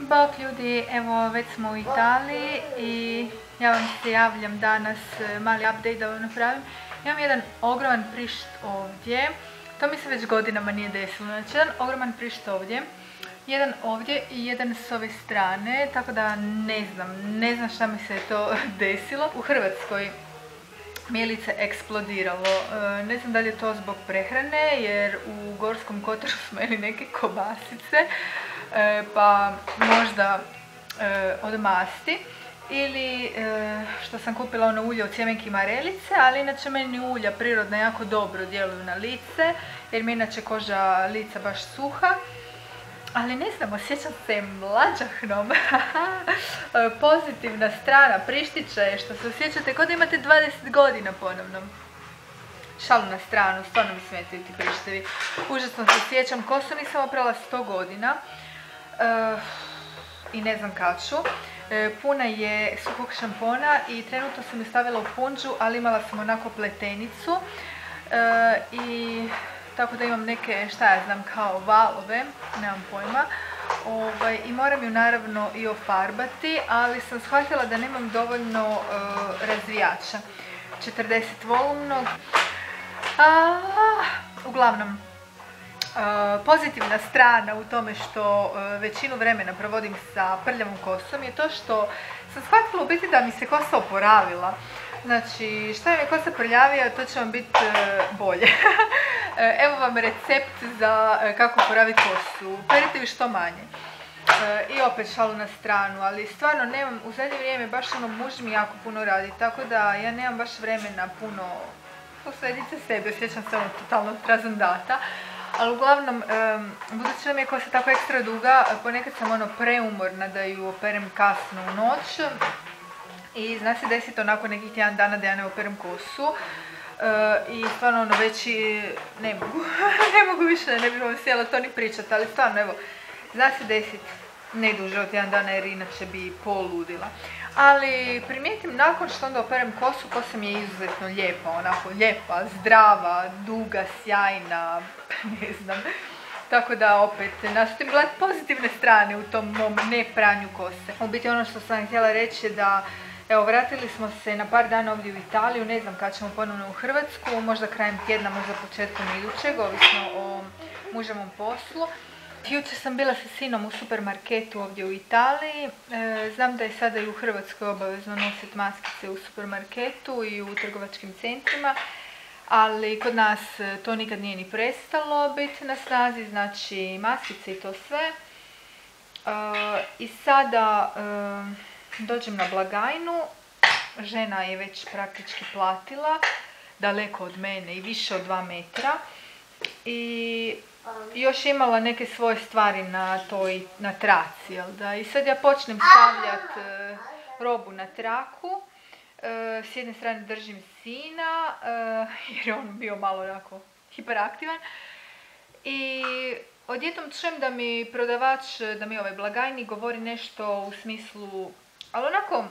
Bok ljudi, evo već smo u Italiji i ja vam se javljam danas, e, mali update da vam napravim. Imam jedan ogroman prišt ovdje, to mi se već godinama nije desilo, znači jedan ogroman prišt ovdje, jedan ovdje i jedan s ove strane, tako da ne znam, ne znam šta mi se je to desilo. U Hrvatskoj Milice eksplodiralo. E, ne znam da li je to zbog prehrane, jer u Gorskom kotaru smo jeli neke kobasice, pa možda e, od masti. Ili što sam kupila ono ulje od sjemenki marelice, ali inače meni ulja prirodna jako dobro djeluju na lice, jer mi inače koža lica baš suha. Ali ne znam, osjećam se mlađahnom. Pozitivna strana prištića je što se osjećate kod imate 20 godina ponovno. Šalu na stranu, stvarno mi smetaju ti prištevi. Užasno se osjećam, kosu nisam oprala 100 godina. Eh, I ne znam kad ću. Eh, puna je suhog šampona i trenutno sam je stavila u punđu, ali imala sam onako pletenicu. Eh, I tako da imam neke, šta ja znam, kao valove, nemam pojma. Ovaj, I moram ju naravno i ofarbati, ali sam shvatila da nemam dovoljno razvijača. 40 volumnog. uglavnom, uh, pozitivna strana u tome što uh, većinu vremena provodim sa prljavom kosom je to što sam shvatila u biti da mi se kosa oporavila. Znači, šta je kosa prljavija, to će vam biti bolje. E, evo vam recept za e, kako poraviti kosu. Perite ju što manje. E, I opet šalu na stranu, ali stvarno nemam, u zadnje vrijeme baš ono muž mi jako puno radi, tako da ja nemam baš vremena puno posvediti se sebi, osjećam se ono totalno prazan data. Ali uglavnom, budući vam je kosa tako ekstra duga, ponekad sam ono preumorna da ju operem kasno u noć. I zna se desiti onako nekih tjedan dana da ja ne operem kosu. E, I stvarno ono već i ne mogu, ne mogu više, ne bih vam sjela to ni pričati, ali stvarno evo, zna se desit ne duže od jedan dana jer inače bi poludila. Ali primijetim nakon što onda operem kosu, kosa mi je izuzetno lijepa, onako lijepa, zdrava, duga, sjajna, ne znam. Tako da opet nastojim gledati pozitivne strane u tom mom ne pranju kose. U biti ono što sam htjela reći je da Evo, vratili smo se na par dana ovdje u Italiju, ne znam kad ćemo ponovno u Hrvatsku, možda krajem tjedna, možda početkom idućeg, ovisno o muževom poslu. Jučer sam bila sa sinom u supermarketu ovdje u Italiji. E, znam da je sada i u Hrvatskoj obavezno nositi maskice u supermarketu i u trgovačkim centrima, ali kod nas to nikad nije ni prestalo biti na snazi, znači maskice i to sve. E, I sada e, Dođem na blagajnu, žena je već praktički platila, daleko od mene i više od dva metra. I još imala neke svoje stvari na toj, na traci, jel da? I sad ja počnem stavljati e, robu na traku. E, s jedne strane držim sina, e, jer je on bio malo onako hiperaktivan. I odjetom čujem da mi prodavač, da mi ovaj blagajni govori nešto u smislu ali onako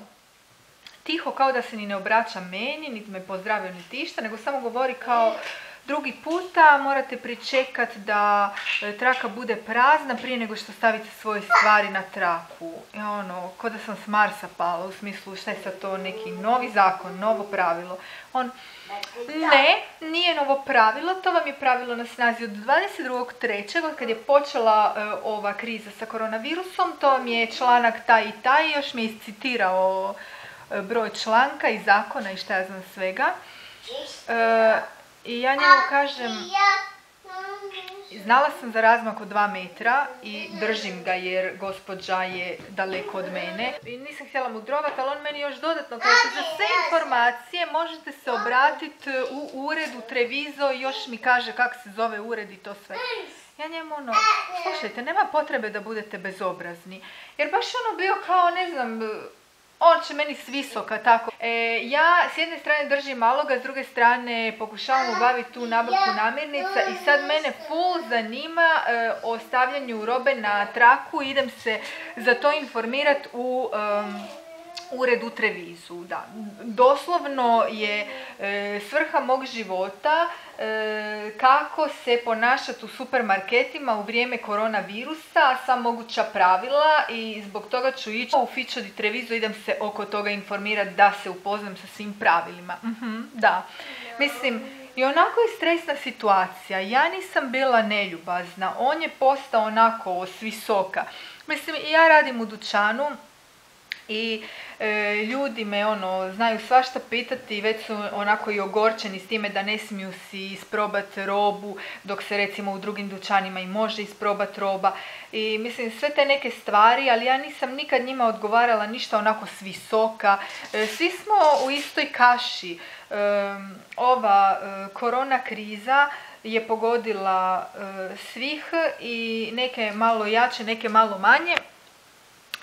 tiho kao da se ni ne obraća meni, niti me pozdravio niti išta, nego samo govori kao drugi puta morate pričekat da e, traka bude prazna prije nego što stavite svoje stvari na traku. I ono, ko da sam s Marsa pala, u smislu šta je sad to neki novi zakon, novo pravilo. On, ne, nije novo pravilo, to vam je pravilo na snazi od 22.3. kad je počela e, ova kriza sa koronavirusom, to vam je članak taj i taj, još mi je iscitirao e, broj članka i zakona i šta ja znam svega. I ja njemu kažem, znala sam za razmak od dva metra i držim ga jer gospođa je daleko od mene. I nisam htjela mu drogati, ali on meni još dodatno kaže, za sve informacije možete se obratiti u uredu Trevizo i još mi kaže kako se zove ured i to sve. Ja njemu ono, slušajte, nema potrebe da budete bezobrazni. Jer baš ono bio kao, ne znam, on će meni s visoka, tako. E, ja s jedne strane držim maloga, s druge strane pokušavam obaviti tu nabavku namirnica i sad mene full zanima e, o stavljanju robe na traku. Idem se za to informirati u ured u Trevizu, da. Doslovno je e, svrha mog života e, kako se ponašati u supermarketima u vrijeme koronavirusa, sva moguća pravila i zbog toga ću ići u Fičo di Trevizu, idem se oko toga informirati da se upoznam sa svim pravilima. Mhm, da. Mislim, i onako je stresna situacija. Ja nisam bila neljubazna. On je postao onako s visoka. Mislim, ja radim u dućanu i e, ljudi me ono znaju svašta pitati već su onako i ogorčeni s time da ne smiju si isprobati robu dok se recimo u drugim dućanima i može isprobati roba. I mislim sve te neke stvari ali ja nisam nikad njima odgovarala ništa onako s visoka. E, svi smo u istoj kaši. E, ova korona kriza je pogodila svih i neke malo jače, neke malo manje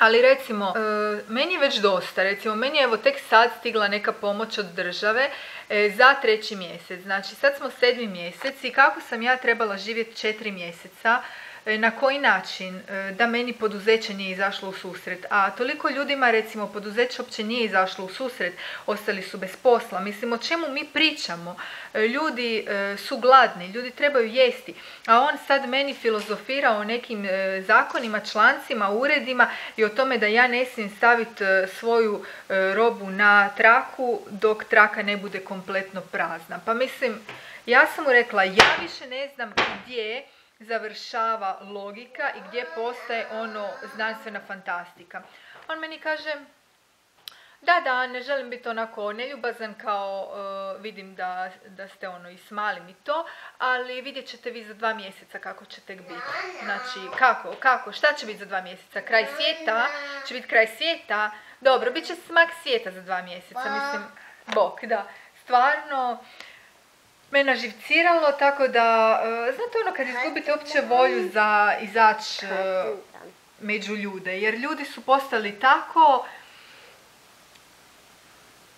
ali recimo, e, meni je već dosta, recimo meni je evo tek sad stigla neka pomoć od države e, za treći mjesec. Znači sad smo sedmi mjesec i kako sam ja trebala živjeti četiri mjeseca na koji način e, da meni poduzeće nije izašlo u susret, a toliko ljudima recimo poduzeće uopće nije izašlo u susret, ostali su bez posla. Mislim o čemu mi pričamo? E, ljudi su gladni, ljudi trebaju jesti, a on sad meni filozofira o nekim zakonima, člancima, uredima i o tome da ja ne smijem staviti svoju robu na traku dok traka ne bude kompletno prazna. Pa mislim, ja sam mu rekla, ja više ne znam gdje završava logika i gdje postaje ono znanstvena fantastika. On meni kaže, da, da, ne želim biti onako neljubazan kao uh, vidim da, da ste ono i smali mi to, ali vidjet ćete vi za dva mjeseca kako će tek biti. Znači, kako, kako, šta će biti za dva mjeseca? Kraj svijeta? Će biti kraj svijeta? Dobro, bit će smak svijeta za dva mjeseca, mislim, bok, da. Stvarno, me naživciralo, tako da, e, znate ono kad izgubite uopće volju za izaći e, među ljude, jer ljudi su postali tako,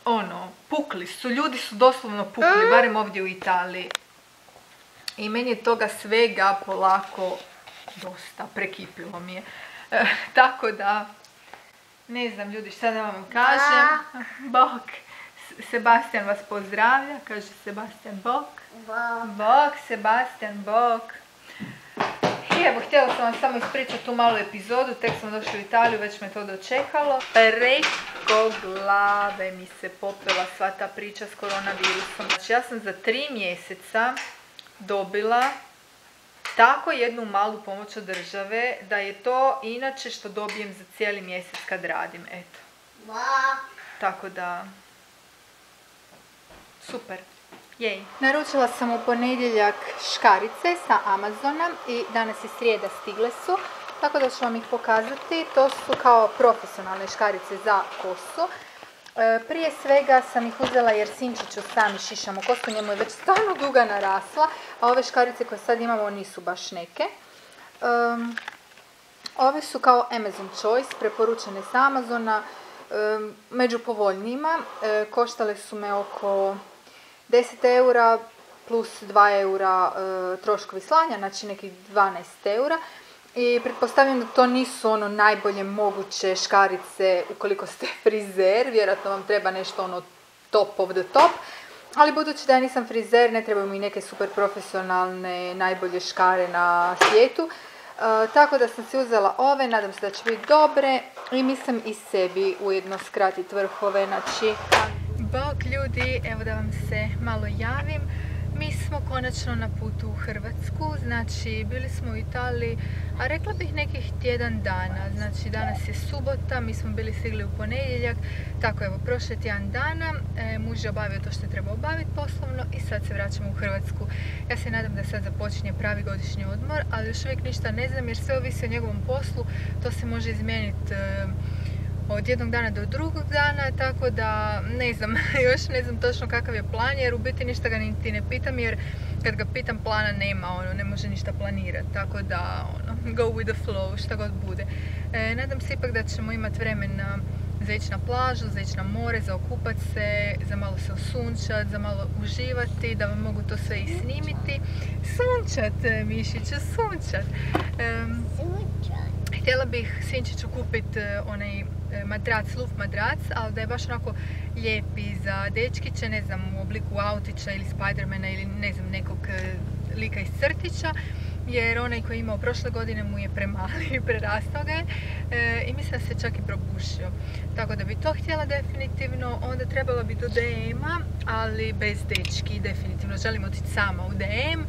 ono, pukli su, ljudi su doslovno pukli, barem ovdje u Italiji. I meni je toga svega polako dosta, prekipilo mi je. E, tako da, ne znam ljudi šta da vam kažem. Bok. Sebastian vas pozdravlja, kaže Sebastian Bok. Bok. Bok, Sebastian Bok. I evo, htjela sam vam samo ispričati tu malu epizodu, tek smo došli u Italiju, već me to dočekalo. Preko glave mi se popela sva ta priča s koronavirusom. Znači ja sam za tri mjeseca dobila tako jednu malu pomoć od države, da je to inače što dobijem za cijeli mjesec kad radim, eto. Tako da, Super. Jej. Naručila sam u ponedjeljak škarice sa Amazona i danas je srijeda stigle su. Tako da ću vam ih pokazati. To su kao profesionalne škarice za kosu. E, prije svega sam ih uzela jer Sinčiću sami šišamo kosu, njemu je već stvarno duga narasla, a ove škarice koje sad imamo nisu baš neke. ove su kao Amazon Choice, preporučene sa Amazona, među povoljnijima. E, koštale su me oko 10 eura plus 2 eura e, troškovi slanja, znači nekih 12 eura. I pretpostavljam da to nisu ono najbolje moguće škarice ukoliko ste frizer, vjerojatno vam treba nešto ono top of the top. Ali budući da ja nisam frizer, ne trebaju mi neke super profesionalne, najbolje škare na svijetu. E, tako da sam si uzela ove, nadam se da će biti dobre i mislim i sebi ujedno skratiti vrhove, znači Bog ljudi, evo da vam se malo javim. Mi smo konačno na putu u Hrvatsku, znači bili smo u Italiji, a rekla bih nekih tjedan dana. Znači danas je subota, mi smo bili stigli u ponedjeljak, tako evo prošle tjedan dana. E, muž je obavio to što je trebao obaviti poslovno i sad se vraćamo u Hrvatsku. Ja se nadam da sad započinje pravi godišnji odmor, ali još uvijek ništa ne znam jer sve ovisi o njegovom poslu, to se može izmijeniti e, od jednog dana do drugog dana, tako da ne znam, još ne znam točno kakav je plan, jer u biti ništa ga niti ne pitam, jer kad ga pitam plana nema, ono, ne može ništa planirati, tako da, ono, go with the flow, šta god bude. E, nadam se ipak da ćemo imati vremena za ići na plažu, za ići na more, za okupat se, za malo se osunčat, za malo uživati, da vam mogu to sve i snimiti. Sunčat, Mišiću, sunčat. Htjela bih Sinčiću kupiti e, onaj e, madrac, luft madrac, ali da je baš onako lijepi za dečkiće, ne znam, u obliku autića ili Spidermana ili ne znam, nekog e, lika iz crtića jer onaj koji je imao prošle godine mu je premali i prerastao ga je i mislim da se čak i probušio. Tako da bi to htjela definitivno, onda trebala bi do DM-a, ali bez dečki, definitivno. Želim otići sama u DM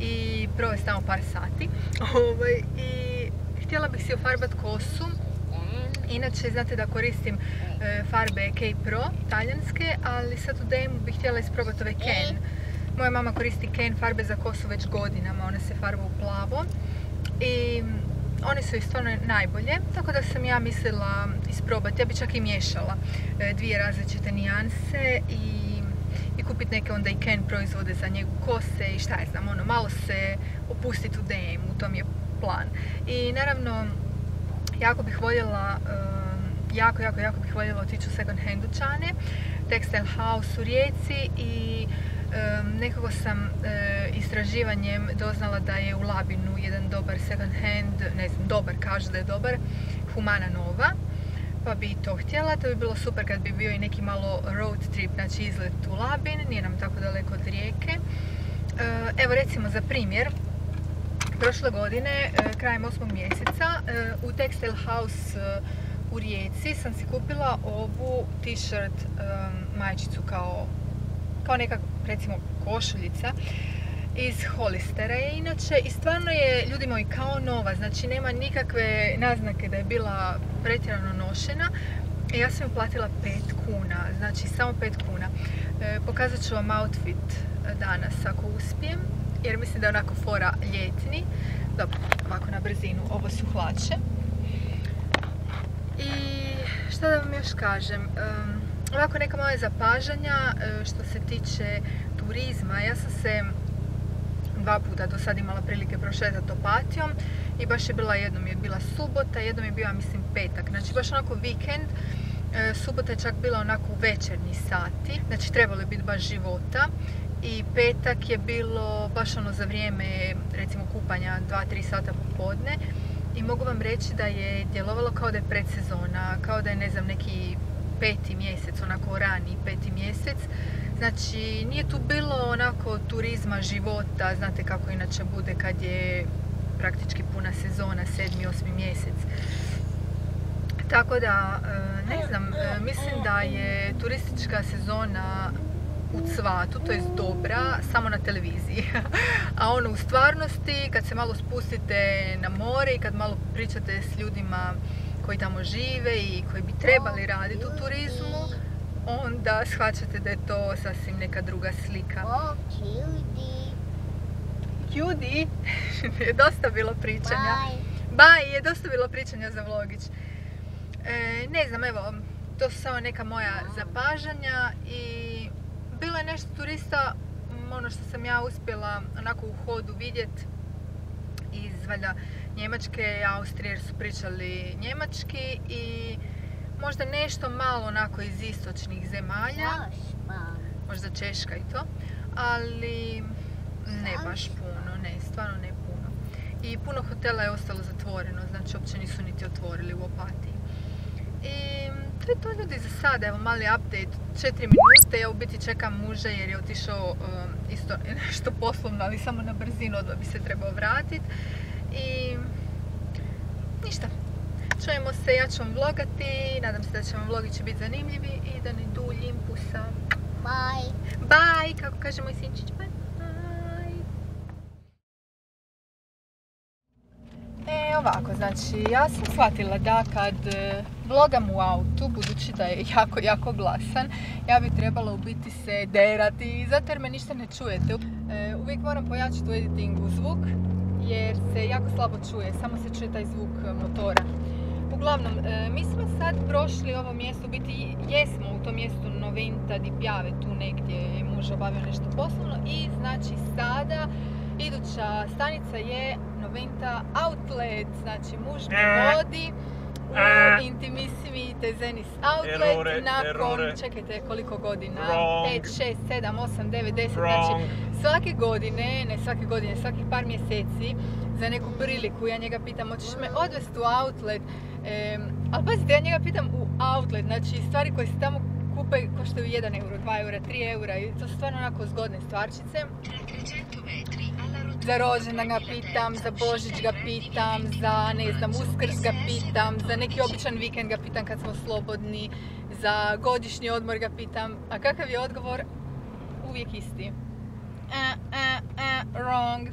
i provesti tamo par sati. Ovaj, I htjela bih si ofarbat kosu. Inače, znate da koristim e, farbe K Pro, talijanske, ali sad u DM-u bih htjela isprobati ove Ken. Moja mama koristi Ken farbe za kosu već godinama, one se farba u plavo. I one su i stvarno najbolje, tako da sam ja mislila isprobati. Ja bi čak i miješala e, dvije različite nijanse i, i kupiti neke onda i Ken proizvode za njegu kose i šta je znam, ono, malo se opustiti u DM, u tom je plan. I naravno, jako bih voljela, jako, jako, jako bih voljela otići u second hand dućane, Textile House u Rijeci i nekako sam e, istraživanjem doznala da je u Labinu jedan dobar second hand, ne znam, dobar, kaže da je dobar, Humana Nova, pa bi to htjela. To bi bilo super kad bi bio i neki malo road trip, znači izlet u Labin, nije nam tako daleko od rijeke. E, evo recimo za primjer, prošle godine, e, krajem osmog mjeseca, u Textile House u Rijeci sam si kupila ovu t-shirt majčicu kao, kao neka recimo košuljica iz Holistera je inače i stvarno je ljudi moji kao nova, znači nema nikakve naznake da je bila pretjerano nošena. Ja sam ju platila 5 kuna, znači samo 5 kuna. E, pokazat ću vam outfit danas ako uspijem, jer mislim da je onako fora ljetni. Dobro, ovako na brzinu, ovo su hlače. I šta da vam još kažem, ovako neka moja zapažanja e, što se tiče turizma. Ja sam se dva puta do sad imala prilike prošetati opatijom i baš je bila, jednom je bila subota, jednom je bio, mislim, petak. Znači baš onako vikend, e, subota je čak bila onako u večernji sati, znači trebalo je biti baš života i petak je bilo baš ono za vrijeme recimo kupanja 2-3 sata popodne i mogu vam reći da je djelovalo kao da je predsezona, kao da je ne znam neki peti mjesec, onako rani peti mjesec. Znači nije tu bilo onako turizma života, znate kako inače bude kad je praktički puna sezona, sedmi, osmi mjesec. Tako da, e, ne znam, e, mislim da je turistička sezona u cvatu, to je dobra, samo na televiziji. A ono u stvarnosti, kad se malo spustite na more i kad malo pričate s ljudima koji tamo žive i koji bi trebali raditi u turizmu, onda shvaćate da je to sasvim neka druga slika. O, Judy! je dosta bilo pričanja. Bye. je dosta bilo pričanja za vlogić. E, ne znam, evo, to su samo neka moja zapažanja i bilo je nešto turista, ono što sam ja uspjela onako u hodu vidjeti iz valjda Njemačke i Austrije jer su pričali njemački i možda nešto malo onako iz istočnih zemalja. Možda Češka i to. Ali ne baš puno, ne, stvarno ne puno. I puno hotela je ostalo zatvoreno, znači uopće nisu niti otvorili u Opatiji. I to je to ljudi za sada, evo mali update, četiri minute, ja u biti čekam muža jer je otišao um, isto nešto poslovno, ali samo na brzinu da bi se trebao vratiti. I ništa, čujemo se, ja ću vam vlogati, nadam se da će vam vlogići biti zanimljivi i da ne duljim pusa. Bye. Bye, kako kaže moj sinčić, bye. Ovako, znači, ja sam shvatila da kad e, vlogam u autu, budući da je jako, jako glasan, ja bi trebala u biti se derati, zato jer me ništa ne čujete. E, uvijek moram pojačiti u editingu zvuk, jer se jako slabo čuje, samo se čuje taj zvuk motora. Uglavnom, mi smo sad prošli ovo mjesto, u biti jesmo u tom mjestu Novinta di Pjave, tu negdje je muž obavio nešto poslovno i znači sada iduća stanica je Noventa Outlet, znači muž me vodi u intimissimi vidite Zenis Outlet Errore, nakon, errore. čekajte koliko godina, Wrong. 5, 6, 7, 8, 9, 10, Wrong. znači svake godine, ne svake godine, svakih par mjeseci za neku priliku ja njega pitam hoćeš me odvesti u outlet, Em, ali pazite ja njega pitam u outlet, znači stvari koje se tamo kupe koštaju 1 euro, 2 eura, 3 eura i to su stvarno onako zgodne stvarčice. Za rođendan ga pitam, za Božić ga pitam, za ne znam, Uskrs ga pitam, za neki običan vikend ga pitam kad smo slobodni, za godišnji odmor ga pitam. A kakav je odgovor? Uvijek isti. E, e, e, wrong.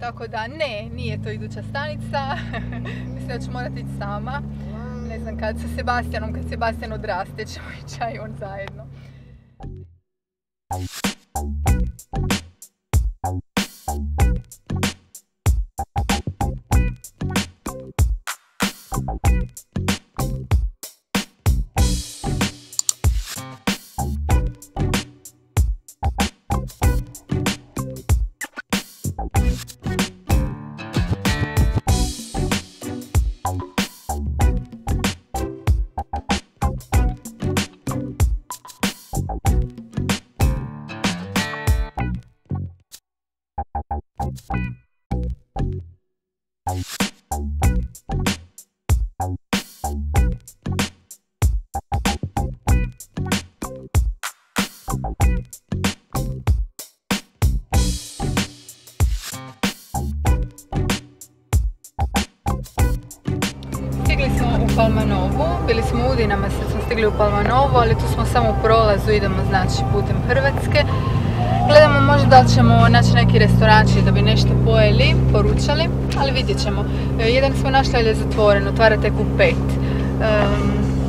Tako da ne, nije to iduća stanica. Mislim da ću morati ići sama. Ne znam kad sa Sebastianom, kad Sebastian odraste ćemo i on zajedno. Stigli stigli u Palmanovu, ali tu smo samo u prolazu, idemo znači putem Hrvatske. Gledamo možda da ćemo naći neki restoranči da bi nešto pojeli, poručali, ali vidjet ćemo. E, Jedan smo našli, ali je zatvoren, otvara tek u pet.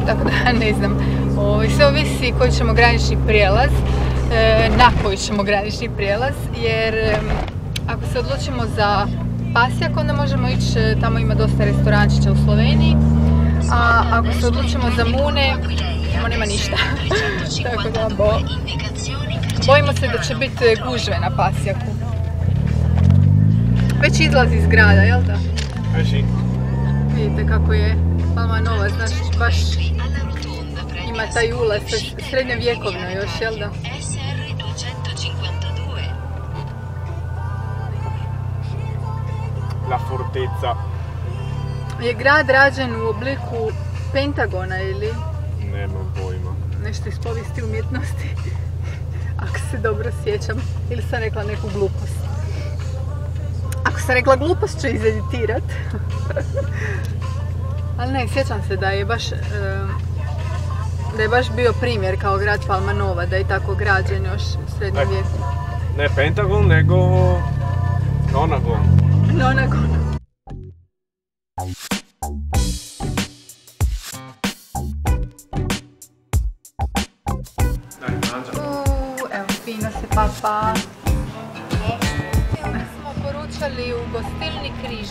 Tako da ne znam. Sve ovisi koji ćemo granični prijelaz, e, na koji ćemo granični prijelaz, jer ako se odlučimo za Pasjak, onda možemo ići, e, tamo ima dosta restorančića u Sloveniji, a ako se odlučimo za Mune, tamo nema ništa. Tako da, bo, bojimo se da će biti gužve na Pasjaku. Već izlazi iz grada, jel da? Veci? Vidite kako je Palma Nova, znači baš ima taj ulaz, srednjovjekovno još, jel da? SR 252. La fortezza. Je grad rađen u obliku pentagona ili Nemam pojma. nešto iz povijesti umjetnosti? Ako se dobro sjećam, ili sam rekla neku glupost. Ako sam rekla glupost ću izeditirat. Ali ne, sjećam se da je baš da je baš bio primjer kao grad Palma Nova, da je tako građen još u srednjem vijeku. Ne Pentagon, nego Nonagon. No,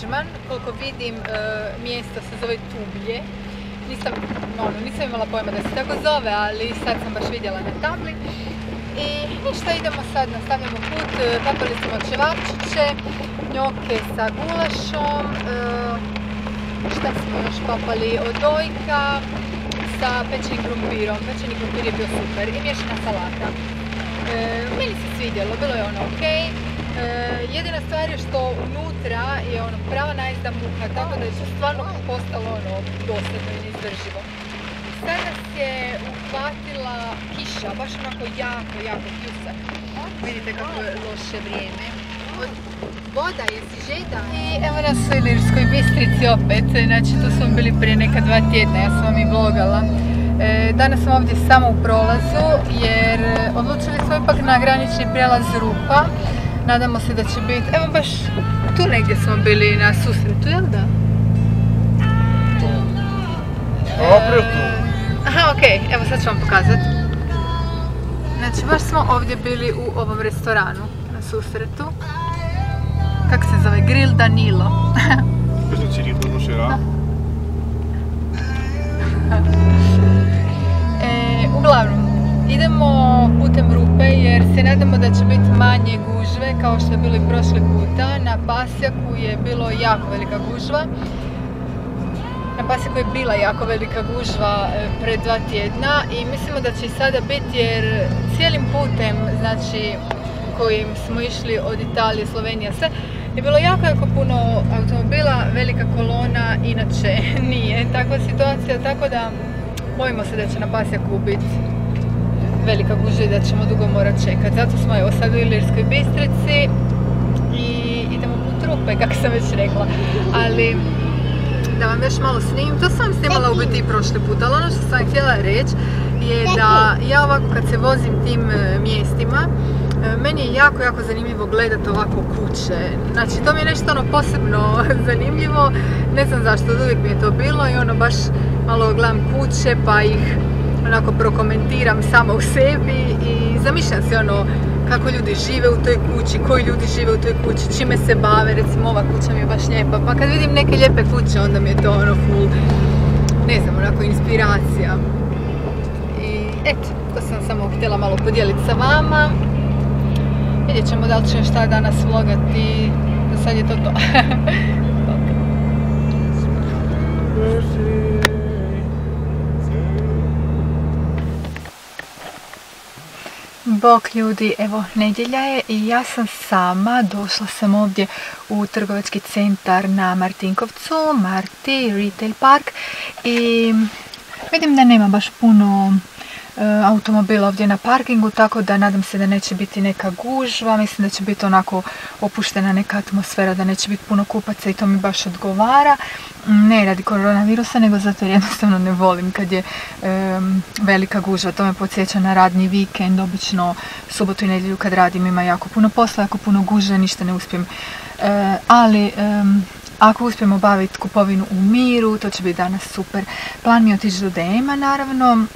Križman, koliko vidim e, mjesto se zove Tublje. Nisam, ono, nisam imala pojma da se tako zove, ali sad sam baš vidjela na tabli. I ništa, idemo sad, nastavljamo put, e, papali smo čevapčiće, njoke sa gulašom, e, šta smo još papali, odojka sa pečenim krumpirom, pečeni krumpir je bio super i miješana salata. E, meni se svidjelo, bilo je ono ok. E, jedina stvar je što unutra je ono prava najezda muha, tako da je stvarno postalo ono dosadno i neizdrživo. Sad nas je uhvatila kiša, baš onako jako, jako pljusak. Vidite kako je loše vrijeme. Od- Voda je si žeda. I evo nas u Ilirskoj Bistrici opet, znači tu smo bili prije neka dva tjedna, ja sam vam i vlogala. E, danas smo ovdje samo u prolazu jer e, odlučili smo ipak na granični prijelaz Rupa. Nadamo se da će biti, evo baš tu negdje smo bili na susretu, jel da? Tu. Aha, okej, evo sad ću vam pokazat. Znači, baš smo ovdje bili u ovom restoranu na susretu. Kako se zove? Grill Danilo. E, uglavnom, idemo putem rupe jer se nadamo da će biti manje gužve kao što je bilo i prošli puta. Na Pasjaku je bilo jako velika gužva. Na Pasjaku je bila jako velika gužva e, pred dva tjedna i mislimo da će i sada biti jer cijelim putem, znači kojim smo išli od Italije, Slovenija, sve, je bilo jako, jako puno automobila, velika kolona, inače nije takva situacija, tako da bojimo se da će na Pasjaku biti velika gužva i da ćemo dugo morati čekati. Zato smo evo sad u Ilirskoj Bistrici i idemo po trupe, kako sam već rekla. Ali da vam još malo snimim, to sam snimala u biti i prošli put, ali ono što sam htjela reći je da ja ovako kad se vozim tim e, mjestima, e, meni je jako, jako zanimljivo gledati ovako kuće. Znači, to mi je nešto ono posebno zanimljivo. Ne znam zašto, od uvijek mi je to bilo i ono baš malo gledam kuće pa ih onako prokomentiram sama u sebi i zamišljam se ono kako ljudi žive u toj kući, koji ljudi žive u toj kući, čime se bave, recimo ova kuća mi je baš lijepa, pa kad vidim neke lijepe kuće onda mi je to ono full, ne znam, onako inspiracija. I eto, to sam samo htjela malo podijeliti sa vama. Vidjet ćemo da li ću šta danas vlogati, sad je to to. Bok ljudi, evo nedjelja je i ja sam sama, došla sam ovdje u trgovački centar na Martinkovcu, Marti Retail Park i vidim da nema baš puno automobila ovdje na parkingu, tako da nadam se da neće biti neka gužva, mislim da će biti onako opuštena neka atmosfera, da neće biti puno kupaca i to mi baš odgovara. Ne radi koronavirusa, nego zato jer jednostavno ne volim kad je velika gužva, to me podsjeća na radni vikend, obično subotu i nedjelju kad radim ima jako puno posla, jako puno guže, ništa ne uspijem. E, ali ako uspijem obaviti kupovinu u miru, to će biti danas super. Plan mi je otići do DM-a naravno,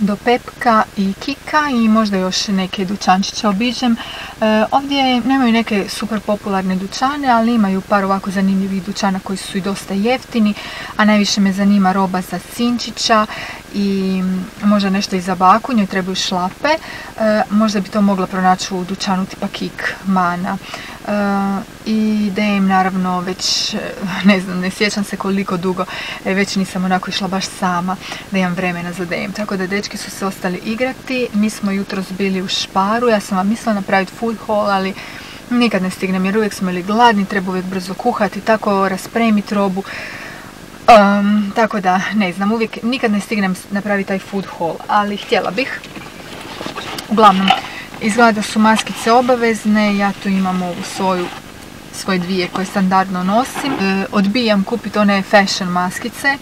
do Pepka i Kika i možda još neke dućančiće obiđem. E, ovdje nemaju neke super popularne dućane, ali imaju par ovako zanimljivih dućana koji su i dosta jeftini, a najviše me zanima roba za sinčića i možda nešto i za baku, njoj trebaju šlape. E, možda bi to mogla pronaći u dućanu tipa Kik, Mana. E, I DM naravno već, ne znam, ne sjećam se koliko dugo, već nisam onako išla baš sama da imam vremena za DM. Tako da dečki su se ostali igrati, mi smo jutros bili u šparu, ja sam vam mislila napraviti food haul, ali nikad ne stignem jer uvijek smo ili gladni, treba uvijek brzo kuhati, tako raspremiti robu. tako da, ne znam, uvijek nikad ne stignem napraviti taj food haul, ali htjela bih. Uglavnom, izgleda da su maskice obavezne, ja tu imam ovu svoju svoje dvije koje standardno nosim. E, odbijam kupiti one fashion maskice.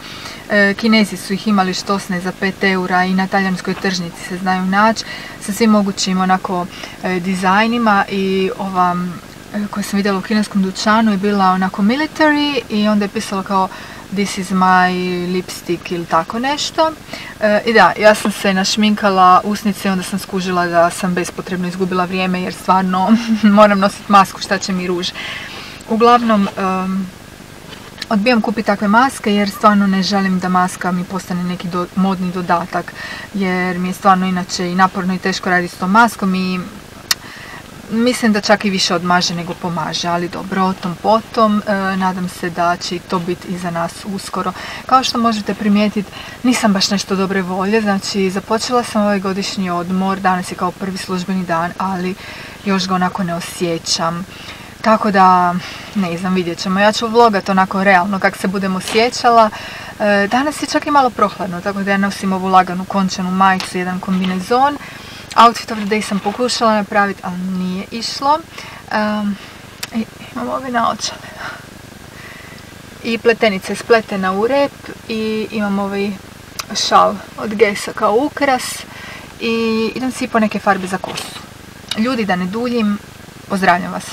E, kinezi su ih imali štosne za 5 eura i na talijanskoj tržnici se znaju naći sa svim mogućim onako e, dizajnima i ova koja sam vidjela u kineskom dućanu je bila onako military i onda je pisalo kao this is my lipstick ili tako nešto. I da, ja sam se našminkala usnice i onda sam skužila da sam bespotrebno izgubila vrijeme jer stvarno moram nositi masku, šta će mi ruž. Uglavnom, odbijam kupiti takve maske jer stvarno ne želim da maska mi postane neki modni dodatak jer mi je stvarno inače i naporno i teško raditi s tom maskom i mislim da čak i više odmaže nego pomaže, ali dobro, o tom potom, e, nadam se da će to biti i za nas uskoro. Kao što možete primijetiti, nisam baš nešto dobre volje, znači započela sam ovaj godišnji odmor, danas je kao prvi službeni dan, ali još ga onako ne osjećam. Tako da, ne znam, vidjet ćemo. Ja ću vlogat onako realno kako se budem osjećala. E, danas je čak i malo prohladno, tako da ja nosim ovu laganu končanu majicu, jedan kombinezon. Outfit of the day sam pokušala napraviti, ali nije išlo. Imam ove naočale. I pletenica je spletena u rep i imam ovaj šal od Gesa kao ukras. I idem si po neke farbe za kosu. Ljudi, da ne duljim, pozdravljam vas.